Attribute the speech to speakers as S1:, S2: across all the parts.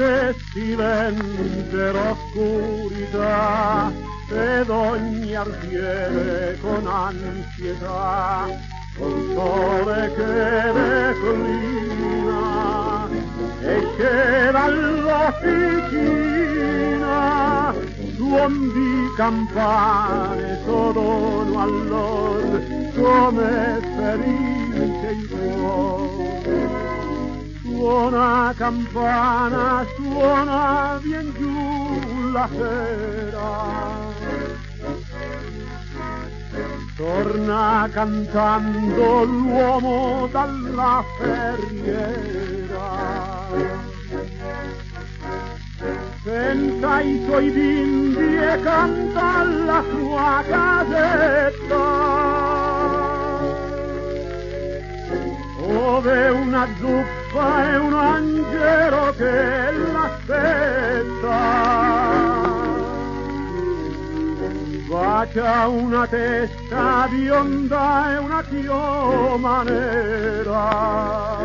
S1: indestivente l'oscurità ed ogni ardiere con ansietà col sole che declina esce dall'officina suon di campane sodono allor come cuore Suona campana, suona, vien giù la sera. Torna cantando l'uomo dalla ferriera. Senza i suoi bimbi e canta alla sua casetta. Dove una zuppa e un angelo che l'aspetta. Bacia una testa bionda e una chioma nera.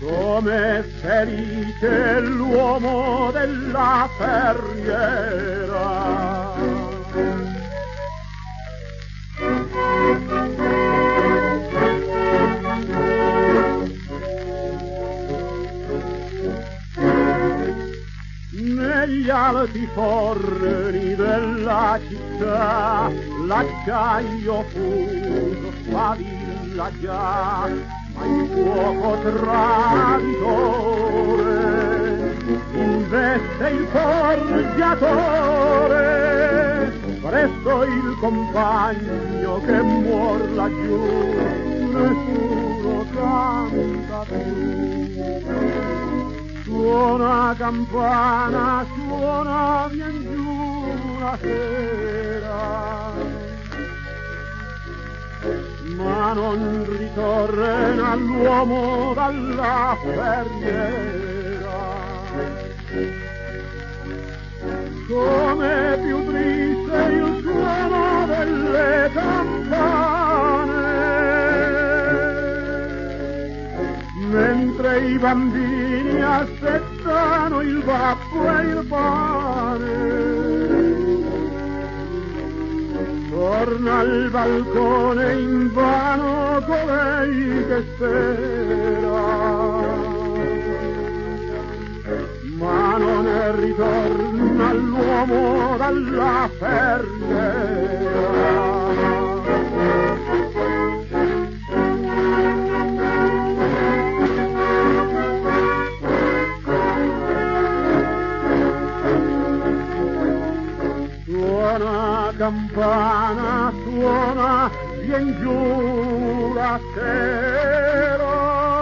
S1: Come felice l'uomo della ferriera. Alti forni della città l'acciaio fuso spavilla già ma il fuoco traditore investe il forgiatore. Presto il compagno che muor laggiù nessuno canta più Suona campana, suona, giù la sera. Ma non ritorna l'uomo dalla ferriera. Come più triste il suono delle campane. mentre i bambini aspettano il babbo e il pane. Torna al balcone in vano colei che spera. Ma non è ritorna l'uomo dalla campana suona, vien giù la sera.